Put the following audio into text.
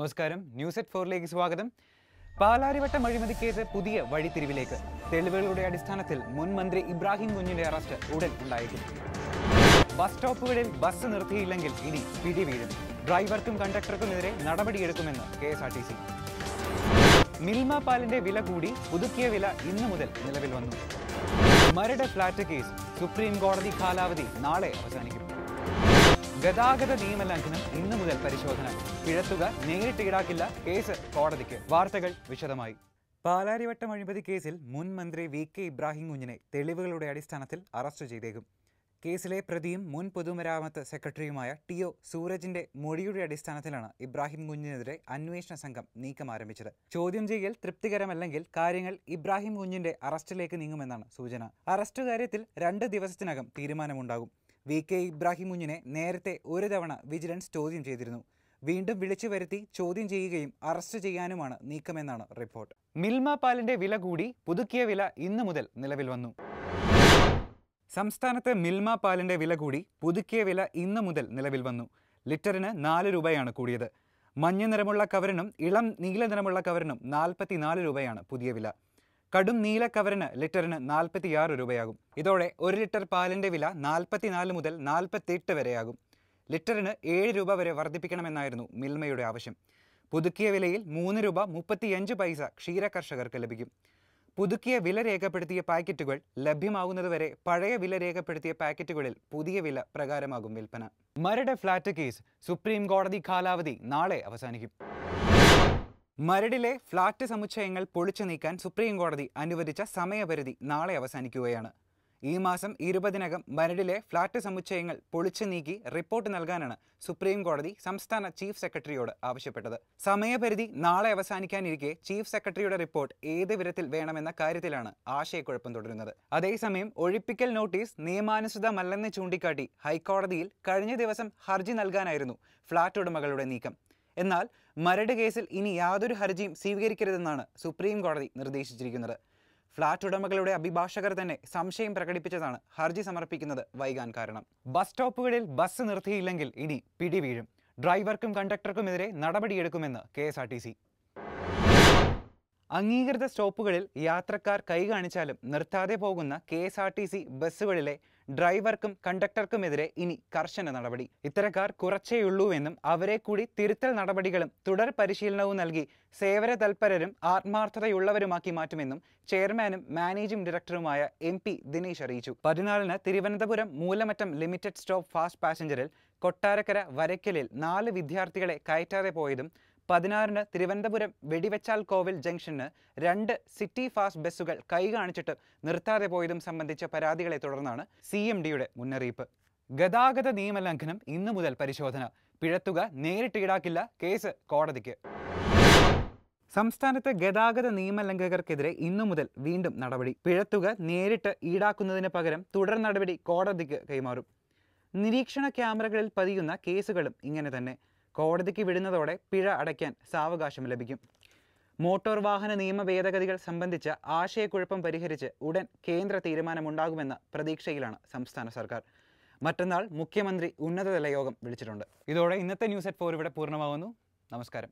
നമസ്കാരം. News at ഫോറിലേക്ക് സ്വാഗതം. പാലാരിവട്ടം അഴിമതി കേസ് പുതിയ വഴിത്തിരിവിലേക്ക്. തെളിവുകളുടെ അടിസ്ഥാനത്തിൽ മുൻ മന്ത്രി ഇബ്രാഹിം കുഞ്ഞിന്റെ അറസ്റ്റ് ഉടൻ ഉണ്ടായേക്കും. ബസ് സ്റ്റോപ്പുകളിൽ ബസ് നിർത്തിയില്ലെങ്കിൽ ഇനി പിടിവീഴും ഡ്രൈവർക്കും കണ്ടക്ടർക്കുമെതിരെ നടപടിയെടുക്കുമെന്ന് K S R T C. Milma പാലിന്റെ വില കൂടി പുതുക്കിയ വില ഇന്നു മുതൽ നിലവിൽ വന്നു. മരട് ഫ്ളാറ്റ് കേസ് സുപ്രീം കോടതി കാലാവധി നാളെ അവസാനിക്കും. ഗതാഗത നിയമലംഘനം ഇന്നു മുതൽ പരിശോധന. പിഴത്തുക നേരിട്ട് ഈടാക്കില്ല കേസ് കോടതിക്ക്. വാർത്തകൾ വിശദമായി. പാലാരിവട്ടം അഴിമതി കേസിൽ മുൻ മന്ത്രി വി കെ ഇബ്രാഹിം കുഞ്ഞിനെ തെളിവുകളുടെ അടിസ്ഥാനത്തിൽ അറസ്റ്റ് ചെയ്തേക്കും. കേസിലെ പ്രതിയും മുൻ പൊതുമരാമത്ത് സെക്രട്ടറിയുമായ ടി ഒ സൂരജിന്റെ മൊഴിയുടെ അടിസ്ഥാനത്തിലാണ് ഇബ്രാഹിം കുഞ്ഞിനെതിരെ അന്വേഷണ സംഘം നീക്കം ആരംഭിച്ചത് ചോദ്യം ചെയ്യൽ തൃപ്തികരമല്ലെങ്കിൽ കാര്യങ്ങൾ ഇബ്രാഹിം കുഞ്ഞിന്റെ അറസ്റ്റിലേക്ക് നീങ്ങുമെന്നാണ് സൂചന. അറസ്റ്റ് കാര്യത്തിൽ രണ്ട് ദിവസത്തിനകം തീരുമാനമുണ്ടാകും. വി കെ ഇബ്രാഹിം കുഞ്ഞിനെ നേരത്തെ ഒരു തവണ വിജിലൻസ് ചോദ്യം ചെയ്തിരുന്നു. വീണ്ടും വിളിച്ചു വരുത്തി ചോദ്യം ചെയ്യുകയും അറസ്റ്റ് ചെയ്യാനുമാണ് നീക്കമെന്നാണ് റിപ്പോർട്ട്. മിൽമ പാലിന്റെ വില കൂടി പുതുക്കിയ വില ഇന്നു മുതൽ നിലവിൽ വന്നു. സംസ്ഥാനത്തെ മിൽമ പാലിന്റെ വില കൂടി പുതുക്കിയ വില ഇന്നു മുതൽ നിലവിൽ വന്നു. ലിറ്ററിന് നാല് രൂപയാണ് കൂടിയത്. മഞ്ഞ നിറമുള്ള കവറിനും ഇളം നീല നിറമുള്ള കവറിനും നാൽപ്പത്തിനാല് രൂപയാണ് പുതിയ വില. കടും നീല കവറിന് ലിറ്ററിന് നാൽപ്പത്തിയാറ് രൂപയാകും. ഇതോടെ ഒരു ലിറ്റർ പാലിന്റെ വില നാൽപ്പത്തിനാല് മുതൽ നാൽപ്പത്തെട്ട് വരെയാകും. ലിറ്ററിന് ഏഴ് രൂപ വരെ വർദ്ധിപ്പിക്കണമെന്നായിരുന്നു മിൽമയുടെ ആവശ്യം. പുതുക്കിയ വിലയിൽ മൂന്ന് രൂപ മുപ്പത്തിയഞ്ച് പൈസ ക്ഷീര കർഷകർക്ക് ലഭിക്കും. പുതുക്കിയ വില രേഖപ്പെടുത്തിയ പാക്കറ്റുകൾ ലഭ്യമാകുന്നതുവരെ പഴയ വില രേഖപ്പെടുത്തിയ പാക്കറ്റുകളിൽ പുതിയ വില പ്രകാരമാകും വിൽപ്പന. മരട് ഫ്ളാറ്റ് കേസ് സുപ്രീം കോടതി കാലാവധി നാളെ അവസാനിക്കും. മരടിലെ ഫ്ളാറ്റ് സമുച്ചയങ്ങൾ പൊളിച്ചു നീക്കാൻ സുപ്രീം കോടതി അനുവദിച്ച സമയപരിധി നാളെ അവസാനിക്കുകയാണ്. ഈ മാസം ഇരുപതിനകം മരടിലെ ഫ്ളാറ്റ് സമുച്ചയങ്ങൾ പൊളിച്ചു നീക്കി റിപ്പോർട്ട് നൽകാനാണ് സുപ്രീം കോടതി സംസ്ഥാന ചീഫ് സെക്രട്ടറിയോട് ആവശ്യപ്പെട്ടത്. സമയപരിധി നാളെ അവസാനിക്കാനിരിക്കെ ചീഫ് സെക്രട്ടറിയുടെ റിപ്പോർട്ട് ഏത് വിധത്തിൽ വേണമെന്ന കാര്യത്തിലാണ് ആശയക്കുഴപ്പം തുടരുന്നത്. അതേസമയം ഒഴിപ്പിക്കൽ നോട്ടീസ് നിയമാനുസൃതമല്ലെന്ന് ചൂണ്ടിക്കാട്ടി ഹൈക്കോടതിയിൽ കഴിഞ്ഞ ദിവസം ഹർജി നൽകാനായിരുന്നു ഫ്ളാറ്റ് ഉടമകളുടെ നീക്കം. എന്നാൽ മരട് കേസിൽ ഇനി യാതൊരു ഹർജിയും സ്വീകരിക്കരുതെന്നാണ് സുപ്രീം കോടതി നിർദ്ദേശിച്ചിരിക്കുന്നത്. ഫ്ളാറ്റ് ഉടമകളുടെ അഭിഭാഷകർ തന്നെ സംശയം പ്രകടിപ്പിച്ചതാണ് ഹർജി സമർപ്പിക്കുന്നത് വൈകാൻ കാരണം. ബസ് സ്റ്റോപ്പുകളിൽ ബസ് നിർത്തിയില്ലെങ്കിൽ ഇനി പിടി വീഴും ഡ്രൈവർക്കും കണ്ടക്ടർക്കുമെതിരെ നടപടിയെടുക്കുമെന്ന് K S R T C. അംഗീകൃത സ്റ്റോപ്പുകളിൽ യാത്രക്കാർ കൈ കാണിച്ചാലും നിർത്താതെ പോകുന്ന K S R T C ബസ്സുകളിലെ ഡ്രൈവർക്കും കണ്ടക്ടർക്കുമെതിരെ ഇനി കർശന നടപടി. ഇത്തരക്കാർ കുറച്ചേയുള്ളൂവെന്നും അവരെ കൂടി തിരുത്തൽ നടപടികളും തുടർ പരിശീലനവും നൽകി സേവന തൽപരരും ആത്മാർത്ഥതയുള്ളവരുമാക്കി മാറ്റുമെന്നും ചെയർമാനും മാനേജിംഗ് ഡയറക്ടറുമായ എം പി ദിനേശ് അറിയിച്ചു. പതിനാലിന് Thiruvananthapuram Moolamattom limited stop fast പാസഞ്ചറിൽ Kottarakkara വരയ്ക്കലിൽ നാല് വിദ്യാർത്ഥികളെ കയറ്റാതെ പോയതും പതിനാറിന് തിരുവനന്തപുരം വെടിവെച്ചാൽ കോവിൽ ജംഗ്ഷന് രണ്ട് സിറ്റി ഫാസ്റ്റ് ബസ്സുകൾ കൈ കാണിച്ചിട്ട് നിർത്താതെ പോയതും സംബന്ധിച്ച പരാതികളെ തുടർന്നാണ് സി എം ഡിയുടെ മുന്നറിയിപ്പ്. ഗതാഗത നിയമലംഘനം ഇന്നു മുതൽ പരിശോധന. പിഴത്തുക നേരിട്ട് ഈടാക്കില്ല കേസ് കോടതിക്ക്. സംസ്ഥാനത്ത് ഗതാഗത നിയമലംഘകർക്കെതിരെ ഇന്നു മുതൽ വീണ്ടും നടപടി. പിഴത്തുക നേരിട്ട് ഈടാക്കുന്നതിന് പകരം തുടർ നടപടി കോടതിക്ക് കൈമാറും. നിരീക്ഷണ ക്യാമറകളിൽ പതിയുന്ന കേസുകളും ഇങ്ങനെ തന്നെ. കോടതിക്ക് വിടുന്നതോടെ പിഴ അടയ്ക്കാൻ സാവകാശം ലഭിക്കും. മോട്ടോർ വാഹന നിയമ ഭേദഗതികൾ സംബന്ധിച്ച ആശയക്കുഴപ്പം പരിഹരിച്ച് ഉടൻ കേന്ദ്ര തീരുമാനമുണ്ടാകുമെന്ന പ്രതീക്ഷയിലാണ് സംസ്ഥാന സർക്കാർ. മറ്റന്നാൾ മുഖ്യമന്ത്രി ഉന്നതതല യോഗം വിളിച്ചിട്ടുണ്ട്. ഇതോടെ ഇന്നത്തെ ന്യൂസ് അറ്റ് ഫോർ ഇവിടെ പൂർണമാകുന്നു. നമസ്കാരം.